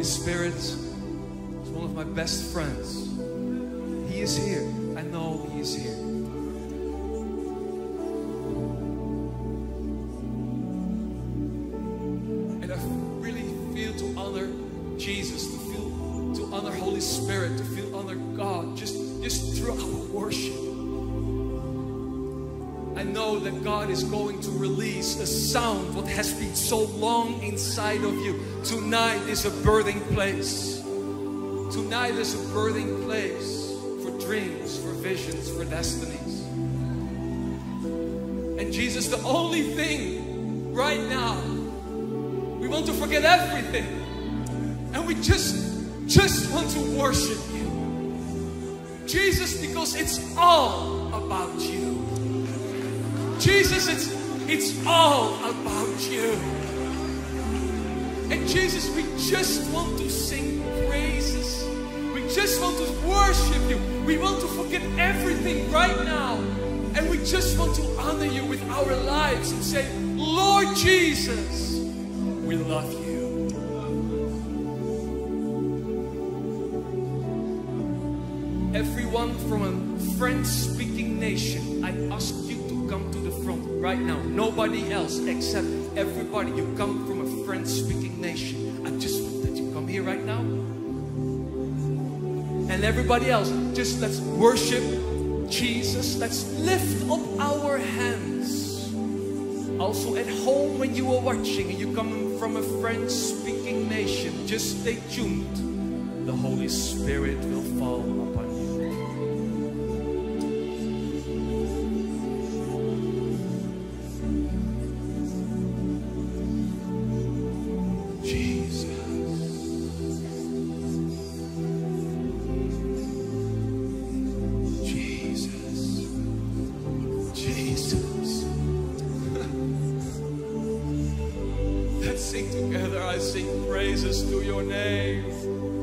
Holy Spirit is one of my best friends. He is here. I know He is here. And I really feel to honor Jesus, to feel to honor Holy Spirit, to feel honor God, I know that God is going to release a sound what has been so long inside of you. Tonight is a birthing place. Tonight is a birthing place for dreams, for visions, for destinies. And Jesus, the only thing right now, we want to forget everything. And we just, just want to worship you. Jesus, because it's all about you. Jesus, it's, it's all about you. And Jesus, we just want to sing praises. We just want to worship you. We want to forget everything right now. And we just want to honor you with our lives and say, Lord Jesus, we love you. Else except everybody. You come from a French speaking nation. I just want that you come here right now. And everybody else, just let's worship Jesus. Let's lift up our hands. Also at home when you are watching and you come from a French speaking nation, just stay tuned. The Holy Spirit will fall Let's sing together. I sing praises to your name.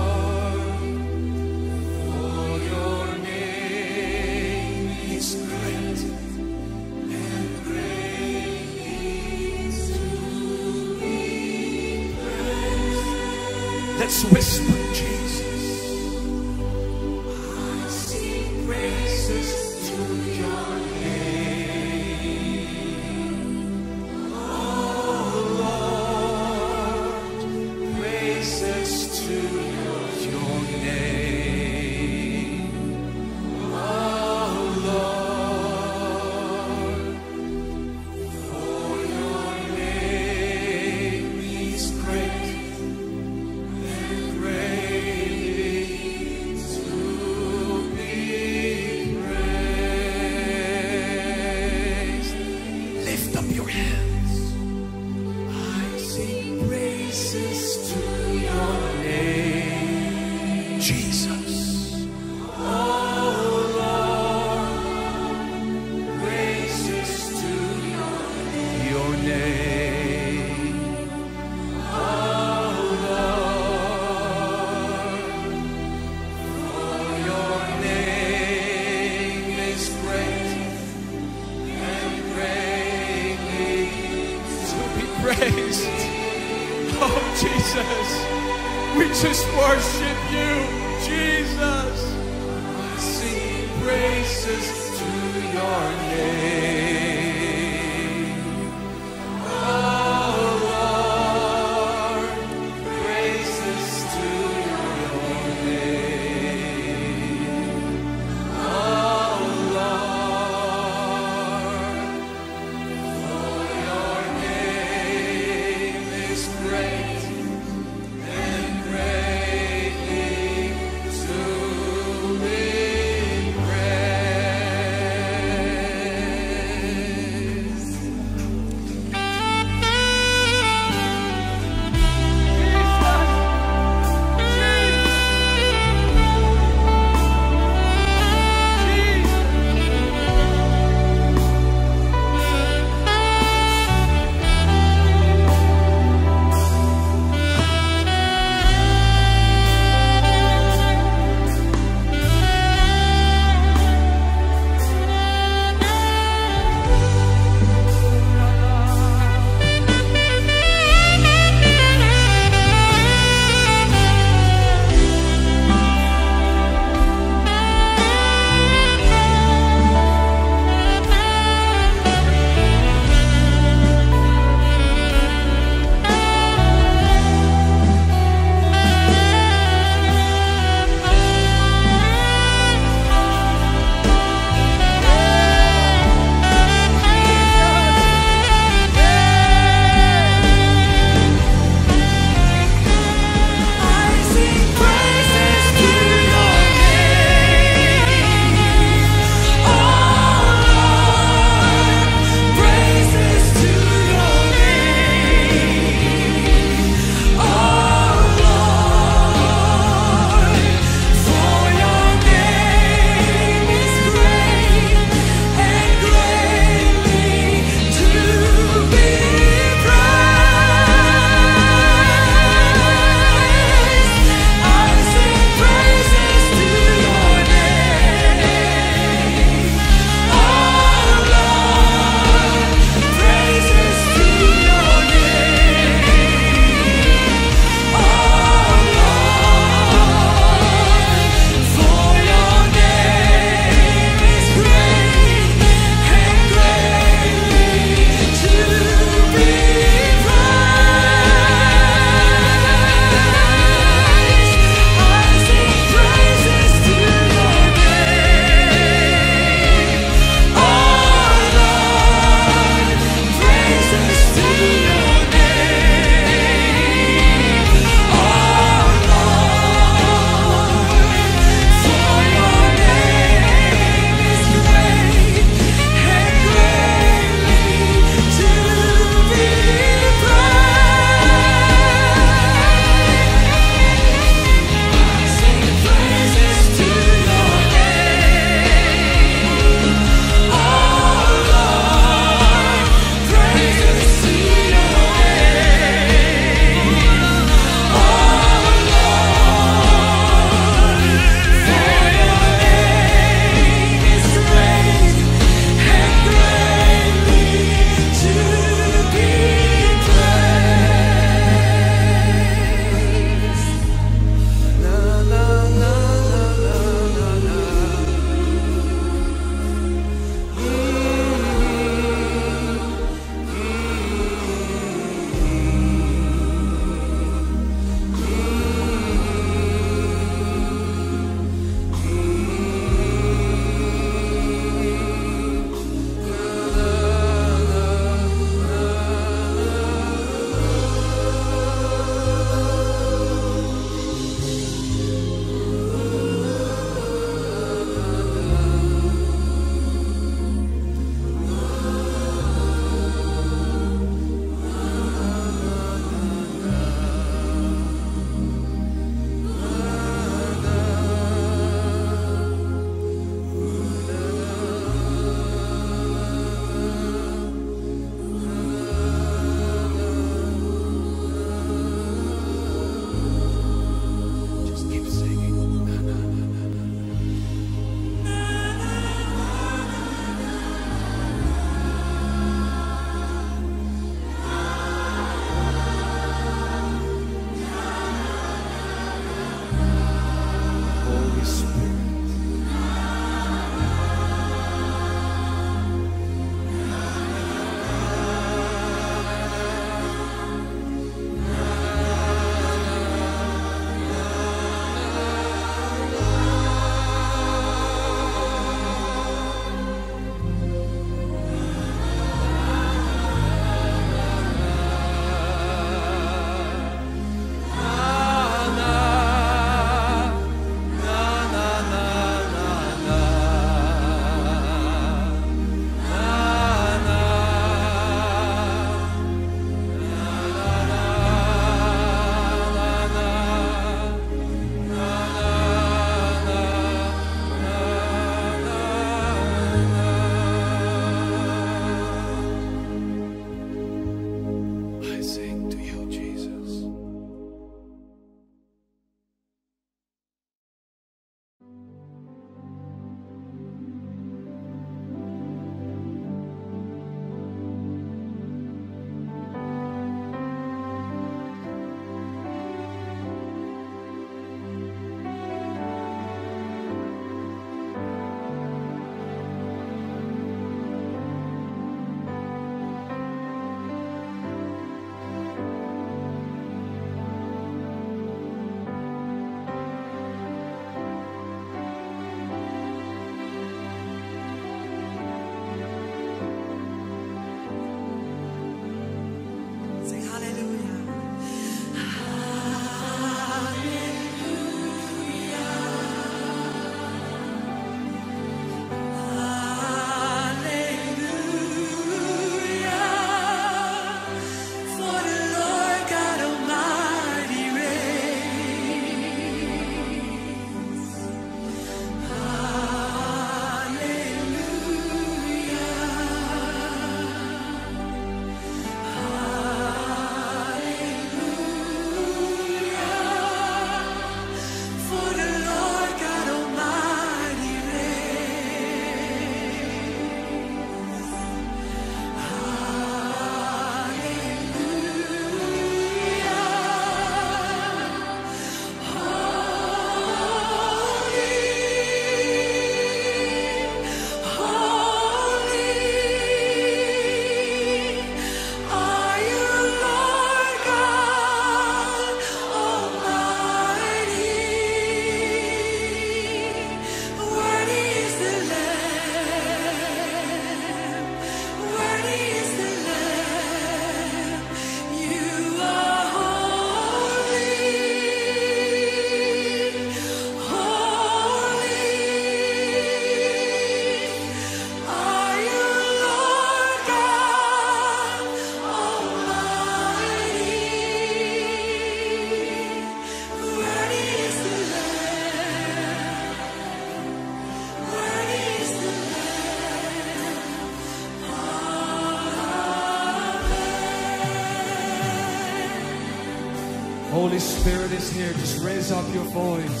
Raise up your voice.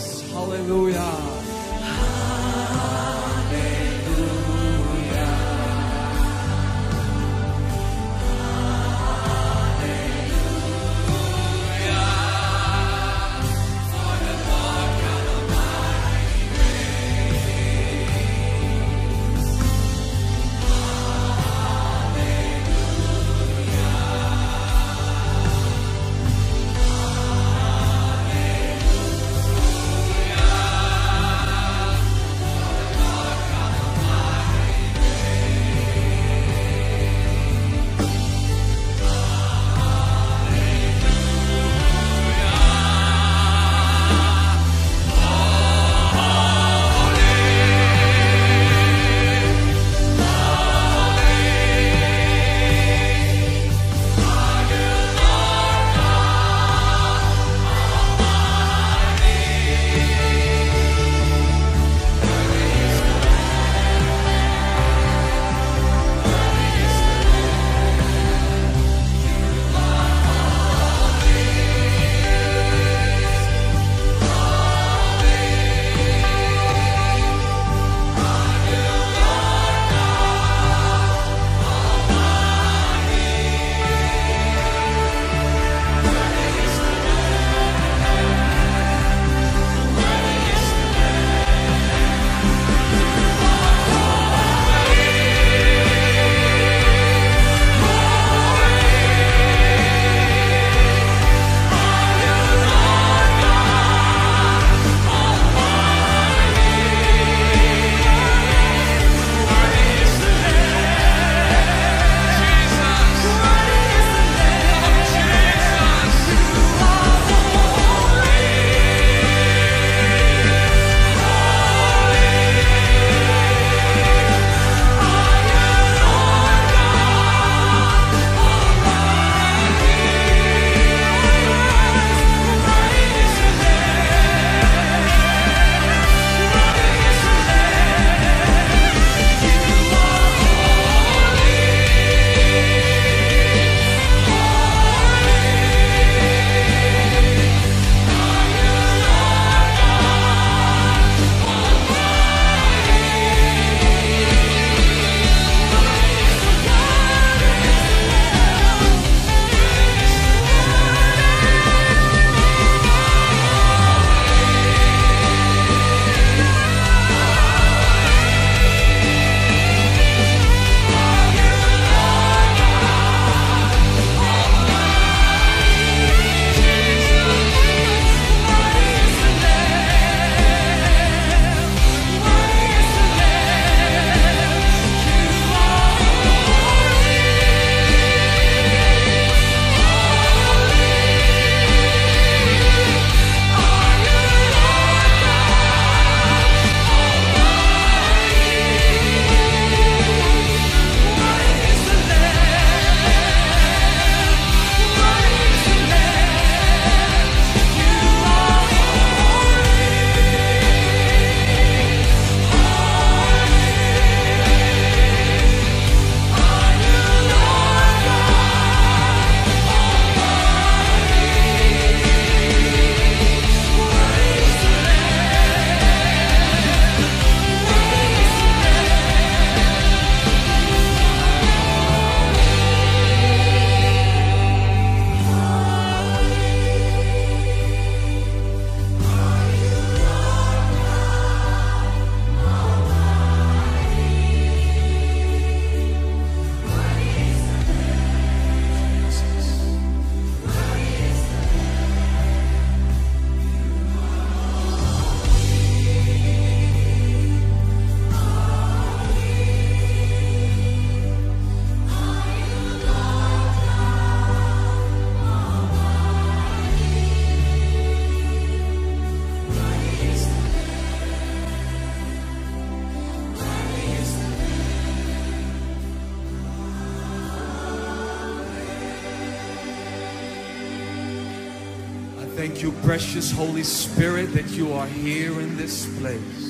Precious Holy Spirit, that you are here in this place.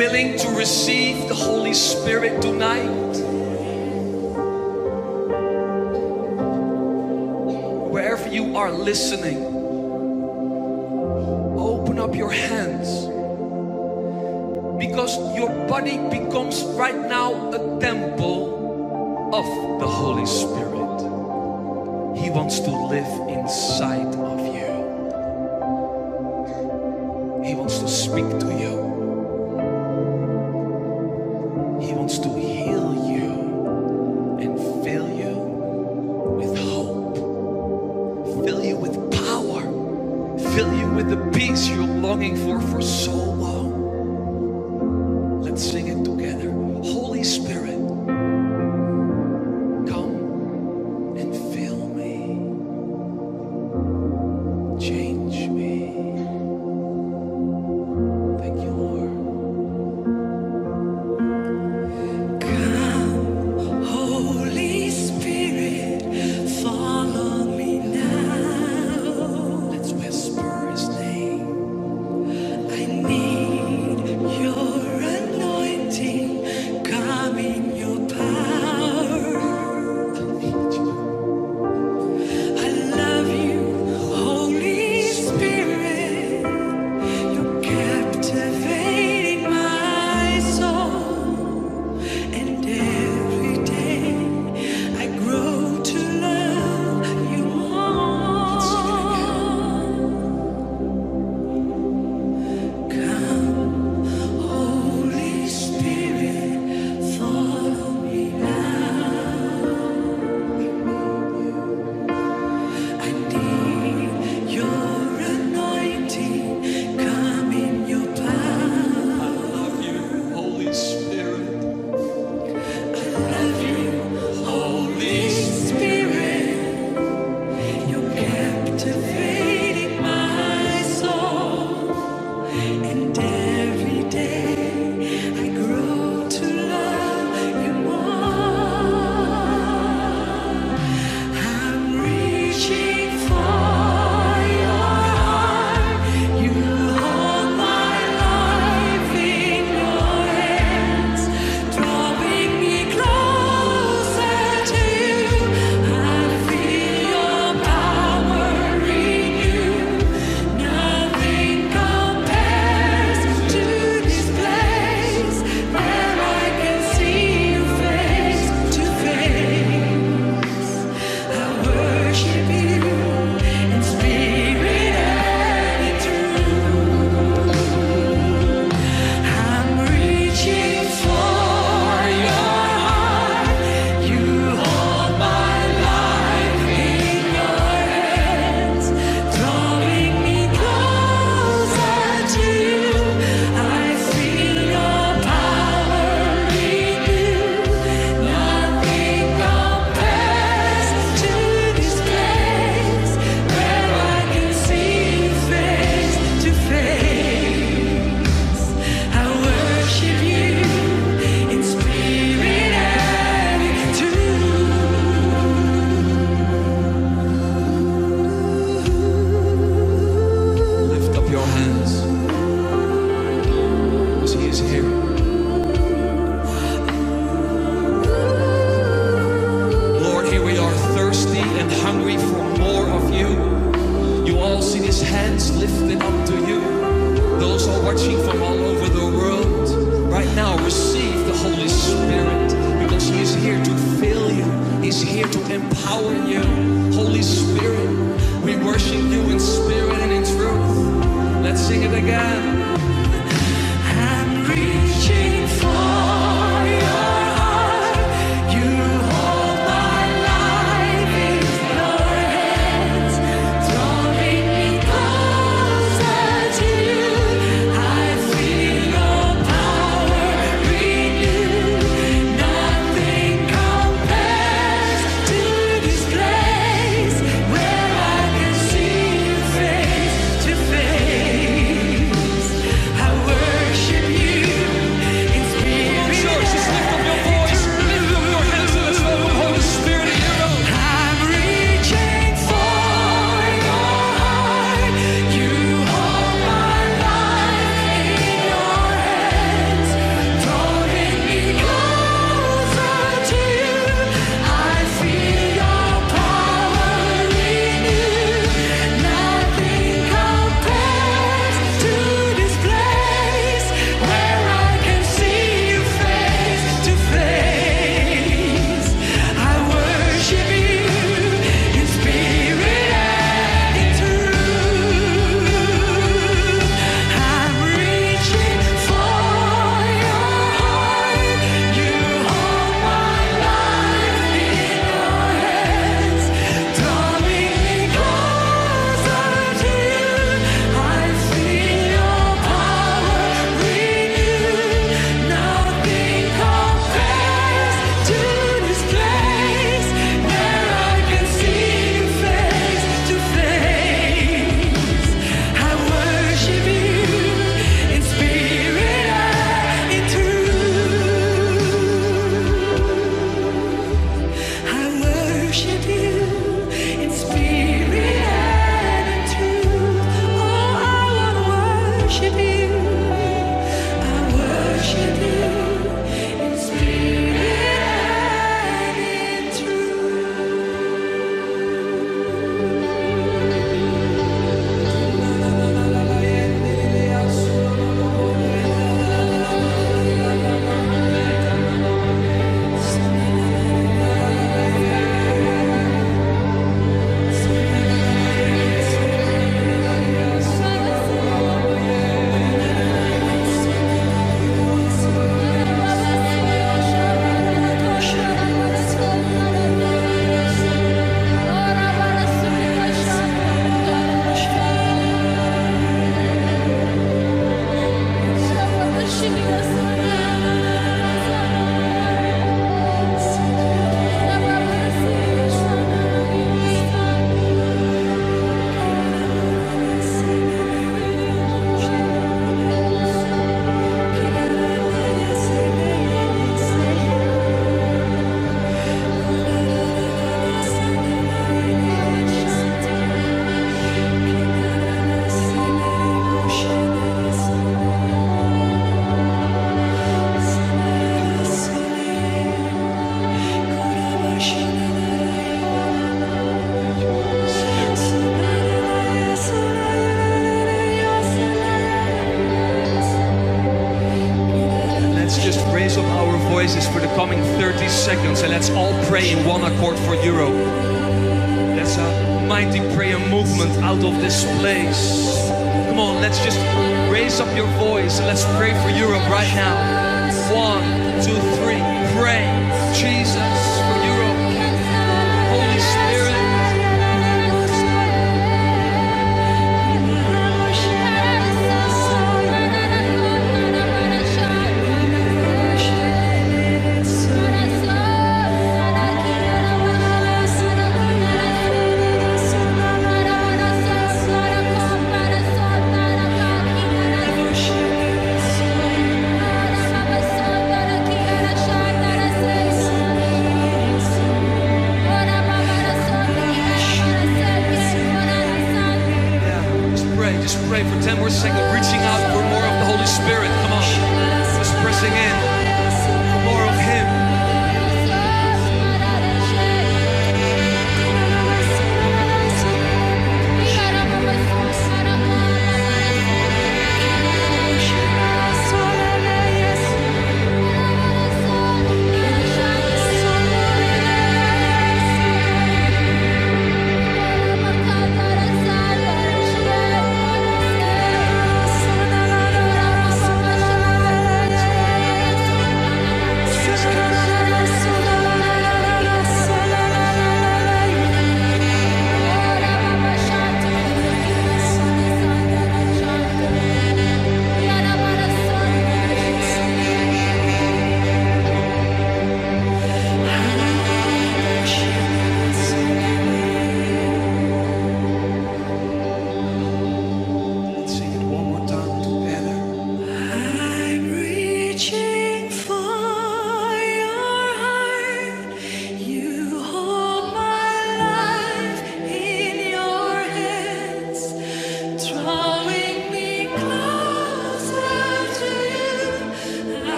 willing to receive the Holy Spirit tonight? Wherever you are listening, open up your hands because your body becomes right now a temple of the Holy Spirit. He wants to live inside of you. He wants to speak to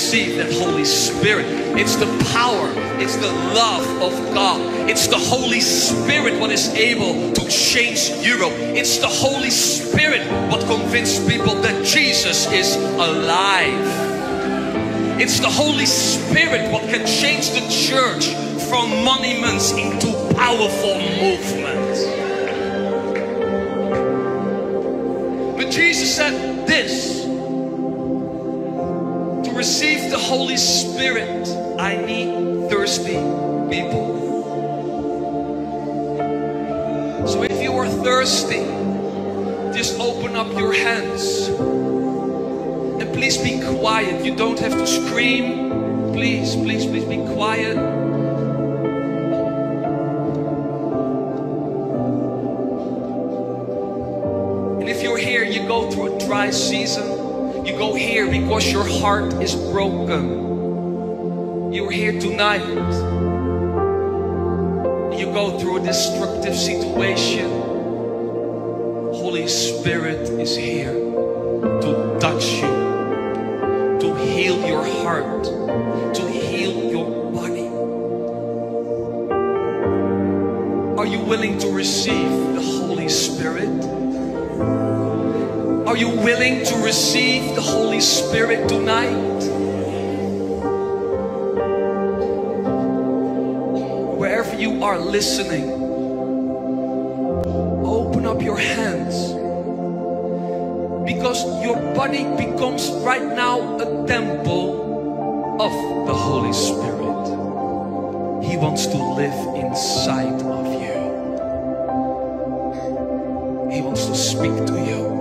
receive that Holy Spirit. It's the power, it's the love of God. It's the Holy Spirit what is able to change Europe. It's the Holy Spirit what convinced people that Jesus is alive. It's the Holy Spirit what can change the church from monuments into powerful movements. But Jesus said this receive the Holy Spirit, I need thirsty people. So if you are thirsty, just open up your hands. And please be quiet. You don't have to scream. Please, please, please be quiet. And if you're here, you go through a dry season. Go here because your heart is broken. You're here tonight. You go through a destructive situation. Holy Spirit is here to touch you, to heal your heart, to heal your body. Are you willing to receive you willing to receive the Holy Spirit tonight? Wherever you are listening, open up your hands because your body becomes right now a temple of the Holy Spirit. He wants to live inside of you. He wants to speak to you.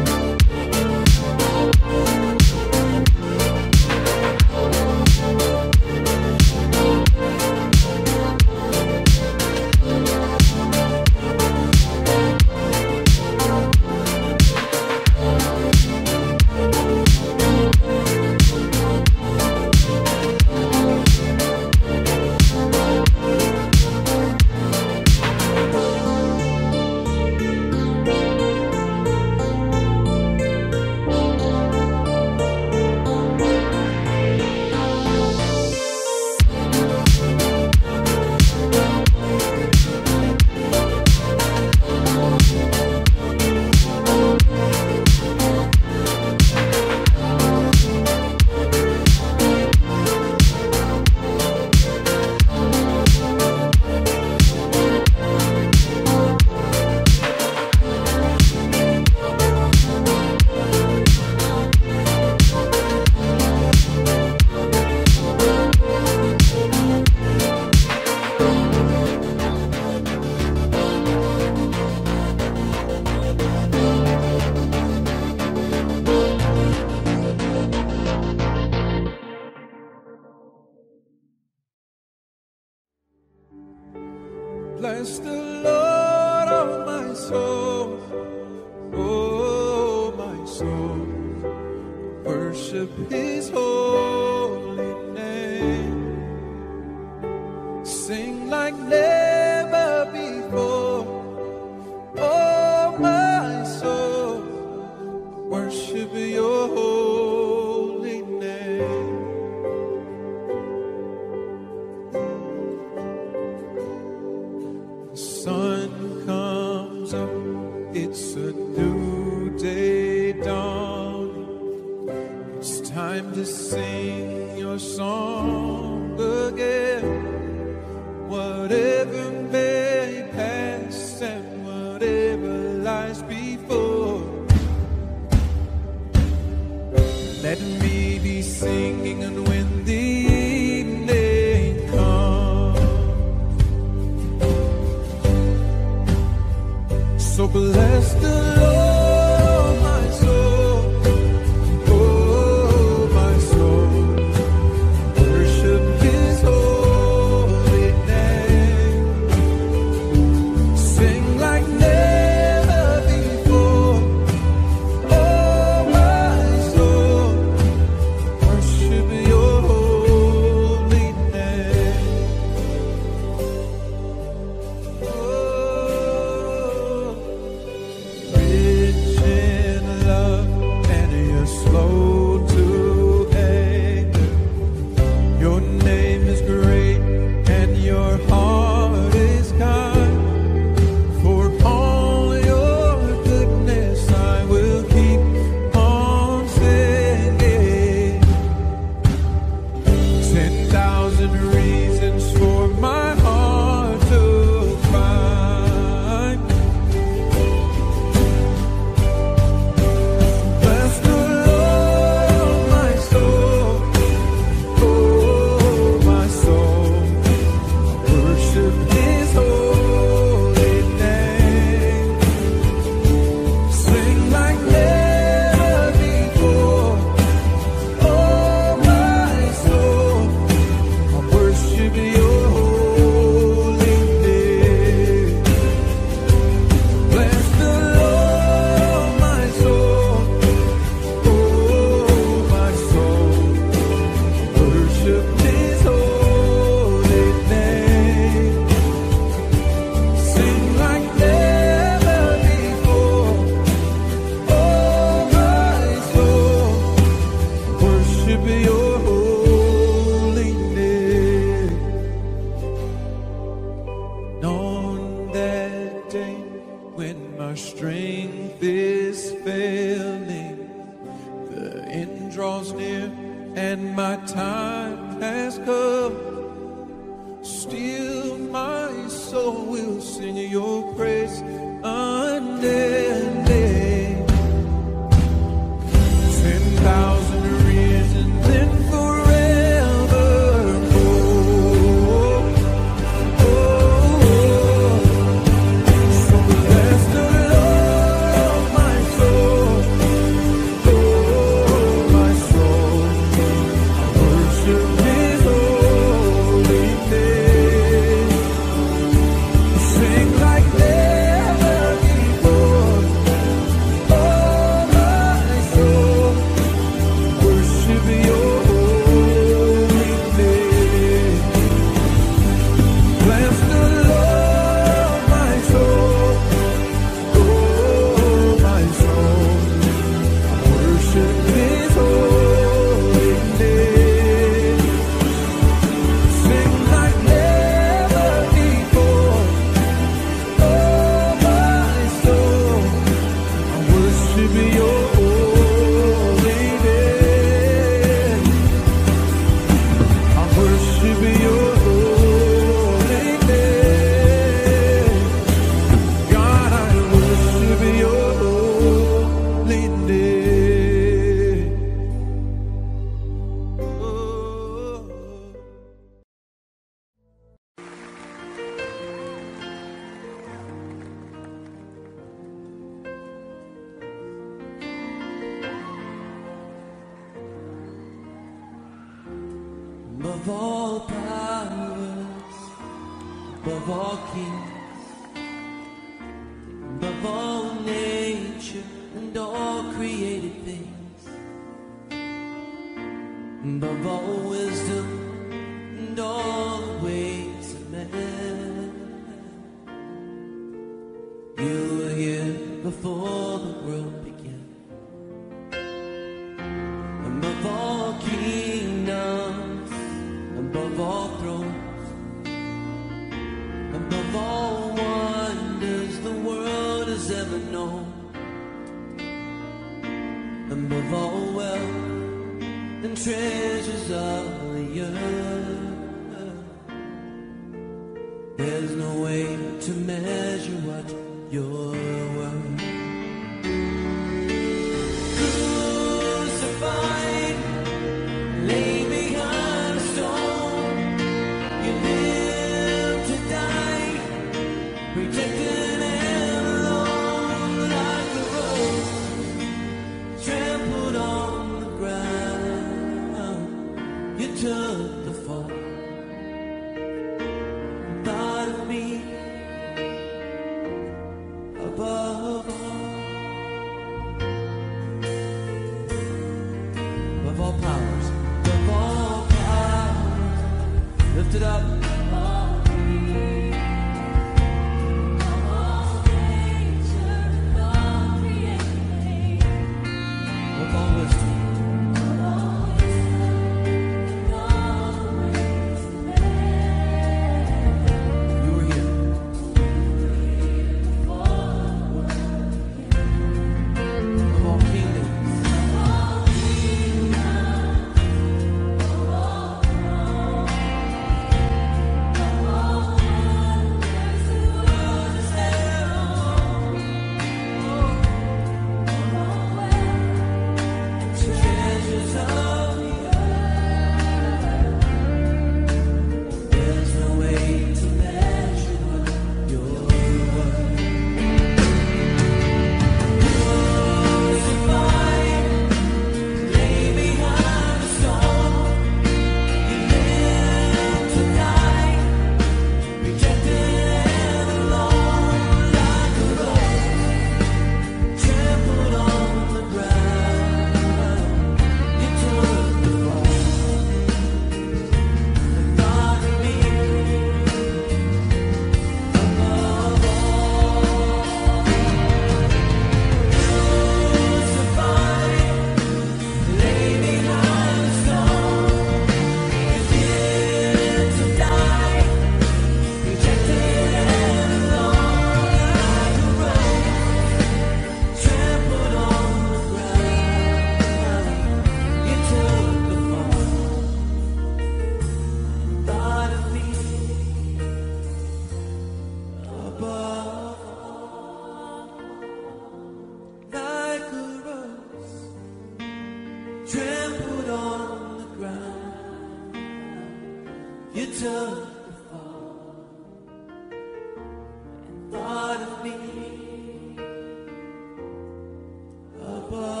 Above.